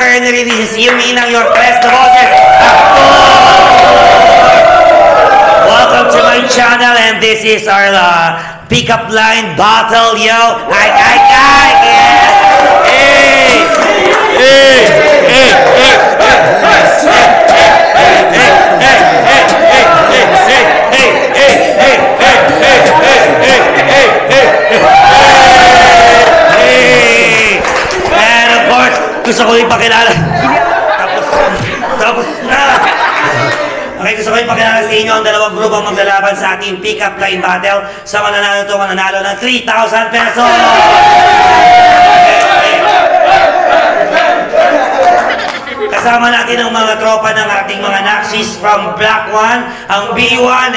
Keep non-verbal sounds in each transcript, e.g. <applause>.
finally, this is Yumi Inang, your best bosses. Welcome to my channel, and this is our uh, pickup line battle, yo. Ay, ay, ay, yeah. Hey, hey, hey, gusto ko ipakilala. Tapos, tapos na. Okay, gusto ko ipakilala sa inyo ang dalawang grupo ang maglalaban sa ating pick-up line battle. Sa mananalo ito, mananalo ng 3,000 pesos! Okay. Kasama natin ang mga tropa ng ating mga Naxis from Black One, ang B1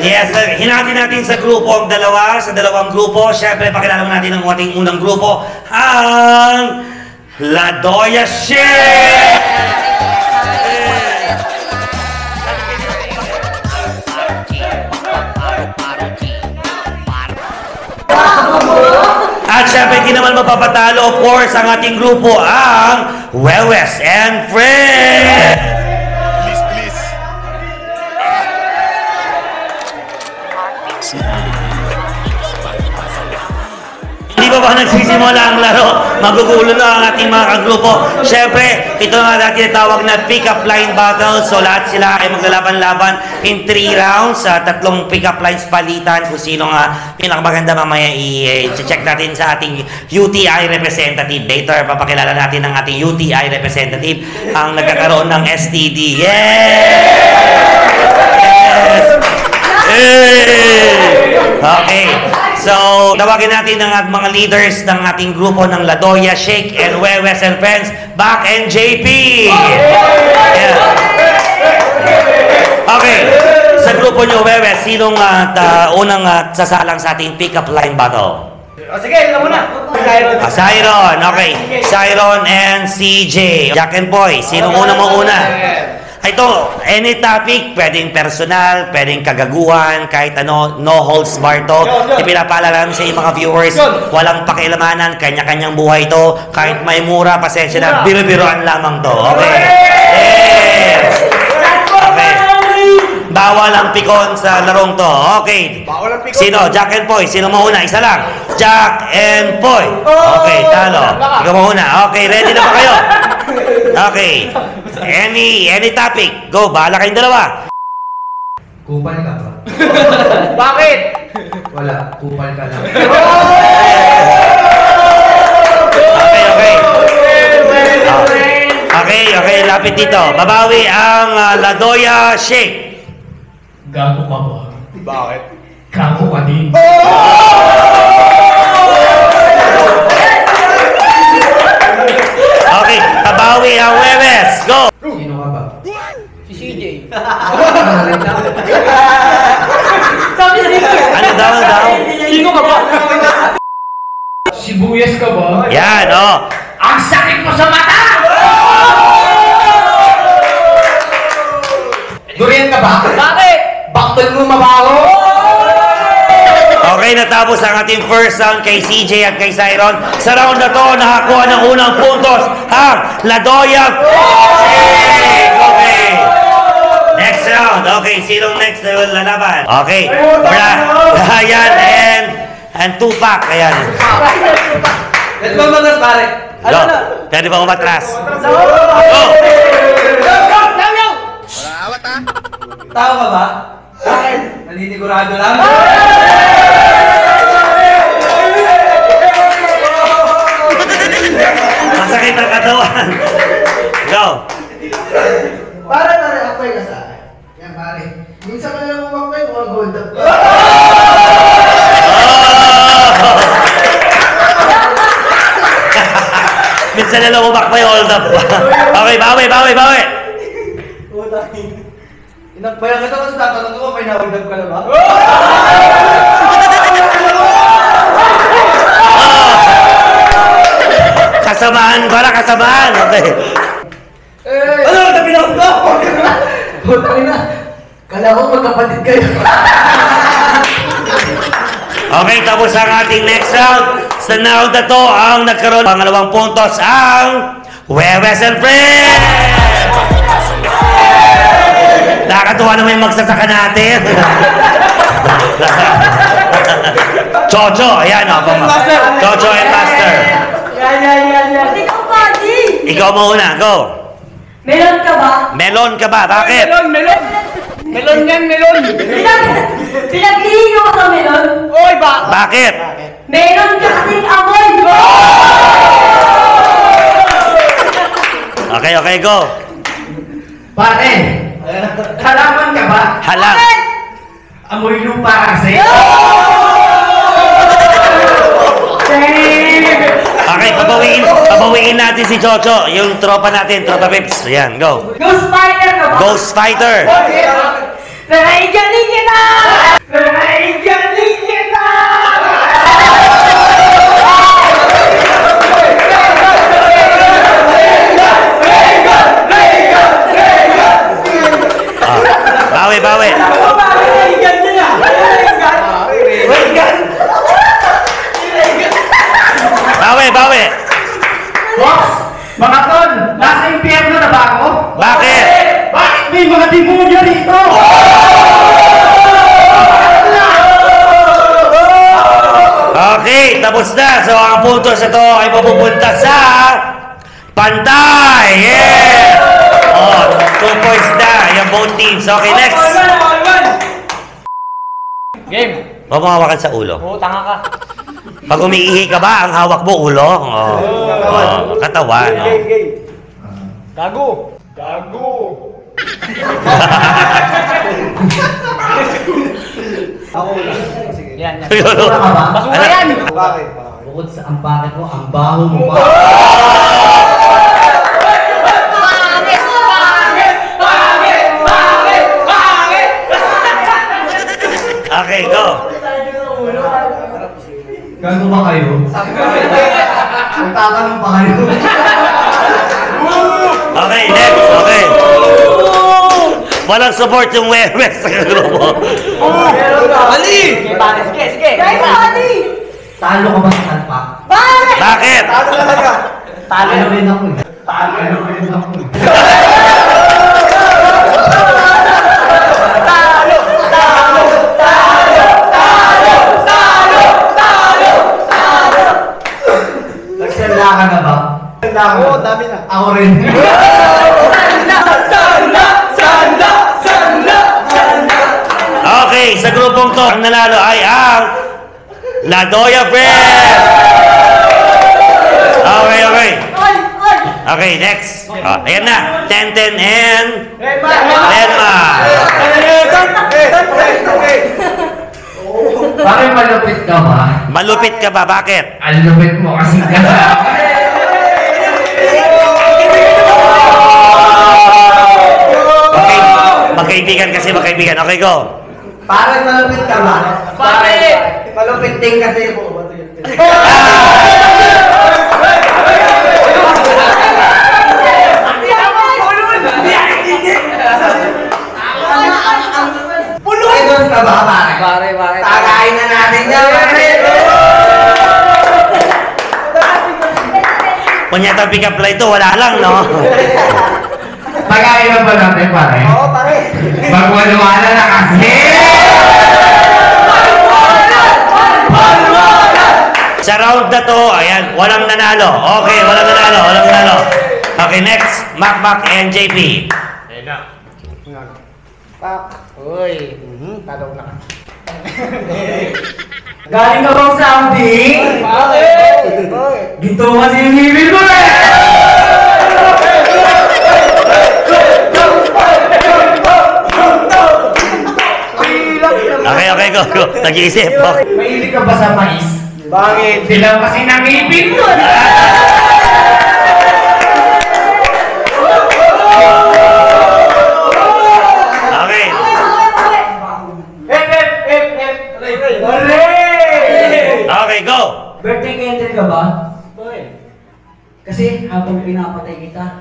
Yes, hinati natin sa grupo ang dalawa, sa dalawang grupo. Siyempre, pakilala natin ang ating unang grupo, ang Ladoya Share! At syempre, hindi naman mapapatalo, of course, ang ating grupo, ang Wewes and Friends! Pa ba nagsisimula ang laro? Magugulo na ang ating mga kagrupo. Siyempre, ito nga natin tawag na pick-up line battle. So lahat sila ay maglalaban-laban in three rounds. Sa tatlong pick-up lines palitan kung sino nga pinakamaganda mamaya i-check natin sa ating UTI representative. Later, papakilala natin ang ating UTI representative ang nagkakaroon ng STD. Yes! Hey! Okay. So, tawagin natin ang mga leaders ng ating grupo ng Ladoya, Shake, and Wewes and Friends, Back and JP! Yeah. Okay. Sa grupo nyo, Wewes, sinong ta- unang ah, sasalang sa ating pick-up line battle? O sige, ito muna. Siron. Ah, Siron, okay. Siron and CJ. Jack and Boy, sinong una mo una? Ito, any topic, pwedeng personal, pwedeng kagaguhan, kahit ano, no holds bar to. Ipinapaalala namin sa mga viewers, walang pakialamanan, kanya-kanyang buhay to. Kahit may mura, pasensya na, Mura. biro-biroan lamang to. Okay? Yes! Okay. Bawal ang pikon sa larong to. Okay. Bawal ang pikon. Sino? Jack and Poy. Sino mauna? Isa lang. Jack and Poy. Okay, talo. Ikaw mauna. Okay, ready na ba kayo? Okay. Any any topic. Go, bahala kayong dalawa. Kupal ka ba? <laughs> Bakit? Wala, kupal ka lang. <laughs> Okay, okay. Okay, okay, lapit dito. Babawi ang ah, Ladoya Shake. Gago ka ba? Bakit? Gago ka din. Okay, babawi ang Webes. Go! Sino ka ba? Si CJ. Ano daw, ano daw? Sino ka ba? Sibuyas ka ba? Yan, oh. Ang sakit mo sa mata! Durian ka ba? Bakit? Baktol mo mabaho? Natapos ang ating first round kay CJ at kay Cyron. Sa round na to, nakakuha ng unang puntos ang Ladoya Shake! Okay. Next round. Okay, sinong next na lalaban? Okay. Bra, <laughs> Brian and and Tupac. Ayan. Let's go matas pare. Go. Pwede ba umatras? Go! Ah. Tao ka ba? Bakit? Naninigurado lang. Up. okay, bawi, bawi, bawi. Inakbayan kita kasi tatanong ko, may up ka na ba? Kasamaan pala, kasamaan. Okay. Ano? Napinakot ko! Putang ina. Kala ko magkapatid kayo. <laughs> Okay, tapos ang ating next round. Sa round na to, ang nagkaroon pangalawang puntos ang Webes and Friends! Nakakatuwa naman yung magsasaka natin. <laughs> Chocho, ayan o. Chocho and Master. Yan, yan, yan, yan. Ikaw, Buddy! Ikaw muna, go. Meron ka ba? Melon ka ba? Bakit? Melon, melon. Melon yan, melon. Pinag Pinaglihin mo sa melon? Oy, ba? Bakit? Meron ka kasing amoy! Okay, okay, go. Pare, halaman ka ba? Halang. Amoy lupa kasi. Okay, pabawiin, pabawiin natin si Chocho, yung tropa natin, tropa Pips. Ayan, go. Ghost fighter ka ba? Ghost Fighter. Pero galing na! Ah, bawi, bawi. Bawi, bawi. Boss, mga tol, nasa impyerno na ba ako? Bakit? Bakit may mga demonyo rito? Okay, tapos na. So, ang puntos ito ay mapupunta sa pantay. Yeah! Oh, two points na. Both teams. Okay, next. Game. Huwag mo hawakan sa ulo. Oo, tanga ka. Pag umiihi ka ba, ang hawak mo ulo? Oh, oh katawan. Oh. Gago. Gago. Yan, yan. Basura yan. Bakit? Bukod sa ang bakit mo, ang baho mo pa. Gago ba kayo? Magtatanong pa kayo. Okay, next. Okay. Walang support yung Webes sa grupo. Sige, pare. Sige, sige. Guys, Buddy! Talo ka ba sa talpak? Bakit? Bakit? Talo rin ako eh. Talo rin ako eh. <laughs> Nagsanda ka na ba? Oo, dami na. Ako rin. <laughs> Okay, sa grupong to, ang nanalo ay ang Ladoya Friends! Okay, okay. Oy! Okay, next. Oh, ayan na. 10-10 and Lenma. Bakit malupit ka ba? Malupit ka ba? Bakit? Ang lupit mo kasi ka. Magkaibigan kasi magkaibigan. Okay, go. Parang malupit ka ba? Bakit? Malupit din kasi ako. Idol ka ba, pare? Pare, pare. Tagayin na natin yan, pare. Kunyata pick up line to, wala lang, no? <laughs> Pag-ailan ba natin, pare? Oo, pare. Magwalwala na kasi! Sa round na to, ayan, walang nanalo. Okay, walang nanalo, walang nanalo. Okay, next. Macmac and JP. Uy. Talo na ka. <laughs> Galing ka bang Saudi? Bakit? Gito kasi yung bibig mo eh! Nag-iisip. Okay. Mahilig ka ba sa mais? Bakit? Dilaw kasi ng ngipin mo! Okay. Go. Birthday candle ka ba? Kasi habang pinapatay kita,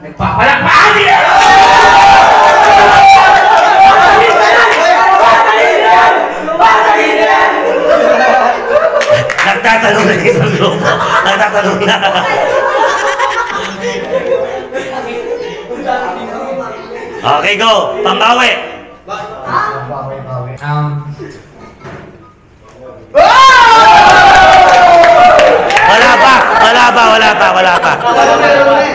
nagpa... Papalakpakan niya! grupo. Nagtatanong na. Okay, go. Pambawi. Um, Wala pa. Wala pa, wala pa, wala pa. Wala ko meron na na.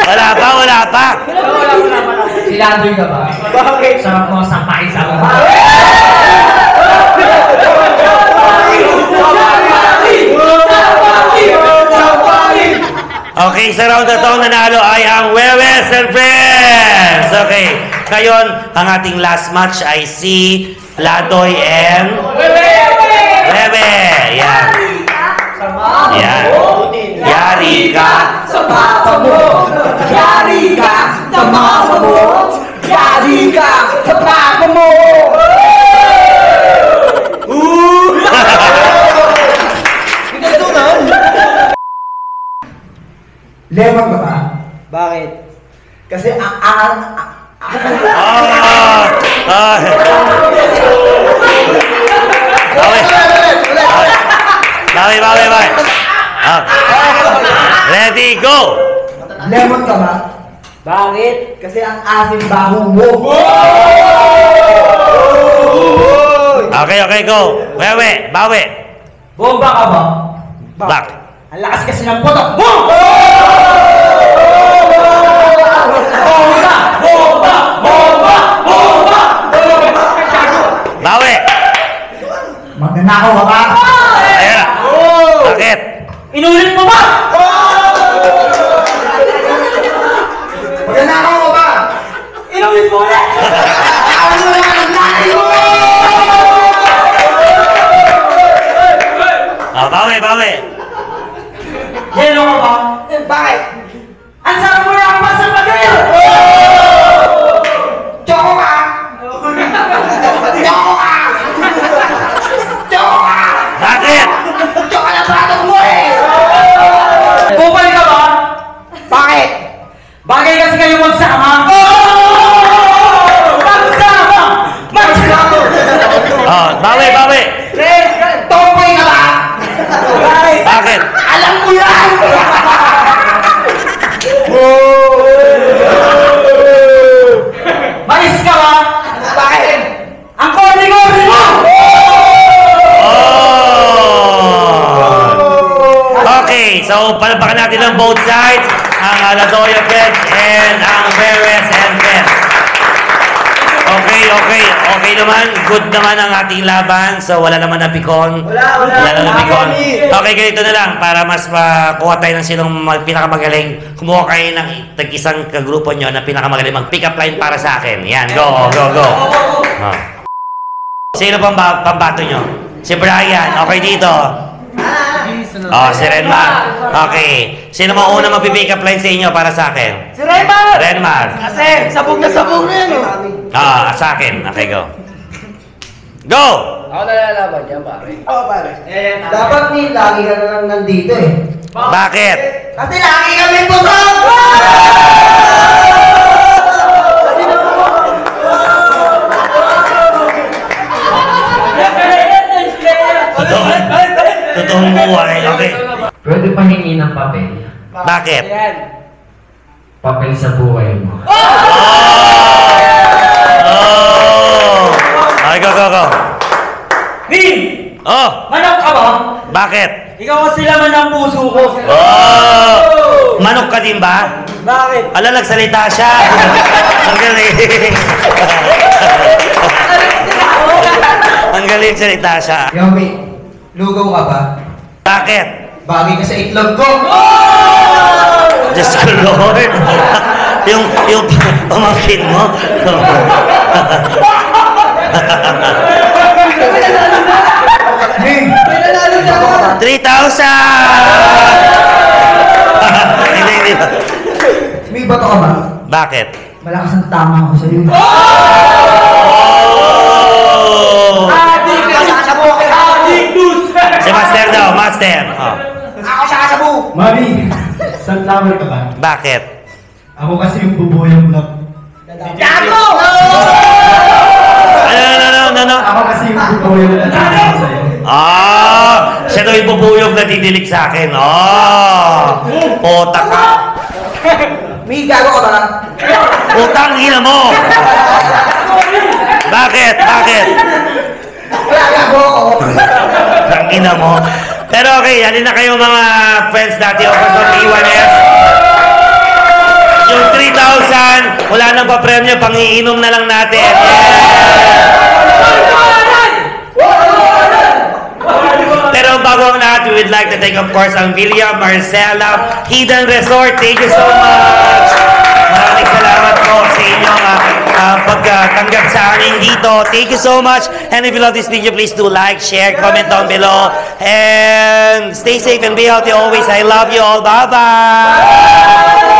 Wala pa, wala pa. Siladoy ka ba? Bakit? Sarap mo sampain sa ako. Okay, sa round na to, nanalo ay ang Wewes and Friends. Okay, ngayon, ang ating last match ay si Ladoy and Webe. Yan. Yan. Yari ka. Sa papa mo! Ah! Ah! Bawi. Bawi, bawi, bawi. Ah. Ready, go! Lemon ka ba? Bakit? Kasi ang asim baho mo. Okay, okay, go. Wewe, bawi. Bomba ka ba? Back. Ang lakas kasi ng putok mo! Bawi. Magnanakaw ka ba? Ayan na. Bakit? Inulit mo ba? Magnanakaw ka ba? Inulit mo ulit! Ah, bawi, bawi. Yelo ka ba? Bakit? Ang sarap mo lang pa sa pagkayo! Choco ka! Choco ka! Choco ka! Bakit? Choco na batok mo eh! Kupal ka ba? Bakit? Bagay kasi kayo magsama! Magsama! Magsama! Oh, bawi, bawi. Tomboy ka ba? Bakit? Alam ko yan! Mais ka ba? Bakit? Ang korni-korni mo! Oh! Okay, so palpakan natin ang both sides. Ang Aladoya Friends and ang Veres and Friends. Okay, okay. Okay naman. Good naman ang ating laban. So wala naman na pikon. Wala, wala. Wala naman na pikon. Okay, ganito na lang. Para mas makuha tayo ng sinong mag- pinakamagaling. Kumuha kayo ng tag-isang kagrupo nyo na pinakamagaling. Mag-pick up line para sa akin. Yan, go, go, go. Oh. Sino pang ba- pambato nyo? Si Brian. Okay dito. Oh, si Renmar. Okay. Sino mo una magpipick up line sa inyo para sa akin? Si Raymond! Renmar. Kasi sabog na sabog na yan oh. Ah, sa akin. Okay, go. Go! Ako nalalaban yan pare. Oo, pare. Dapat ni lagi ka na lang nandito eh. Bakit? Kasi lagi kami putok! Pwede pa hingi ng papel. Bakit? Papel sa buhay mo. Oh! Okay, go, go, go. Min! Oh! Manok ka ba? Bakit? Ikaw kasi laman ng puso ko. Oh! Manok ka din ba? Bakit? Ala, nagsalita siya. <laughs> Ang galing. Ang galing salita siya. Yomi, lugaw ka ba? Bakit? Bagay ka sa itlog ko! Diyos ko, Lord. <laughs> yung, yung pamangkin mo. Hey! May nanalo na ako! 3,000! hindi, hindi. May bato ka ba? Bakit? Malakas ang tama ako sa iyo. Oh! Adik sabo! Adik dus! Si Master daw, Master. Oh. Mami, sunflower ka ba? Bakit? Ako kasi yung bubuhay mo na. Gago! Ano, no, no, no, no, ano, ano? Ako kasi yung na natatakot sa'yo. Ah, siya daw yung bubuyog na didilig sa akin. Ah, puta ka. May gago ka ba? Putang ina mo. Bakit? Bakit? Wala gago ako. Ang ina mo. Pero okay, halin na kayo mga friends natin o kung E1S. Yung 3,000, wala nang pa-premyo, pangiinom na lang natin. Pero bago ang lahat, we would like to thank of course ang Villa Marcela Hidden Resort. Thank you so much. Maraming salamat po sa inyong uh, uh, pagtanggap sa amin dito. Thank you so much. And if you love this video, please do like, share, comment down below. And stay safe and be healthy always. I love you all. Bye-bye.